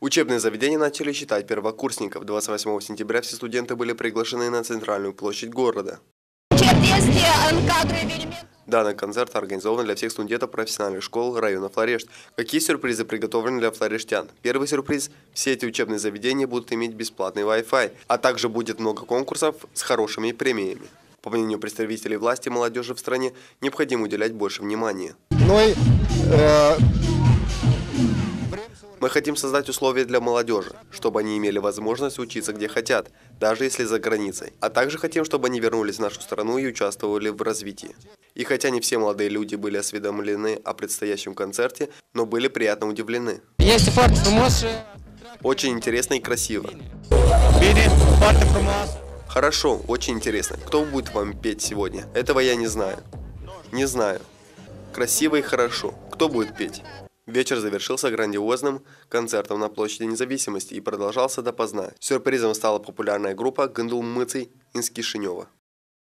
Учебные заведения начали считать первокурсников. 28 сентября все студенты были приглашены на центральную площадь города. Данный концерт организован для всех студентов профессиональных школ района Флорешт. Какие сюрпризы приготовлены для флорештян? Первый сюрприз – все эти учебные заведения будут иметь бесплатный Wi-Fi, а также будет много конкурсов с хорошими премиями. По мнению представителей власти молодежи в стране, необходимо уделять больше внимания. Ну и э, Мы хотим создать условия для молодежи, чтобы они имели возможность учиться где хотят, даже если за границей. А также хотим, чтобы они вернулись в нашу страну и участвовали в развитии. И хотя не все молодые люди были осведомлены о предстоящем концерте, но были приятно удивлены. Есть факт Фрумос. Очень интересно и красиво. Хорошо, очень интересно. Кто будет вам петь сегодня? Этого я не знаю. Не знаю. Красиво и хорошо. Кто будет петь? Вечер завершился грандиозным концертом на площади независимости и продолжался допоздна. Сюрпризом стала популярная группа Гандул Мыцей из Кишинева.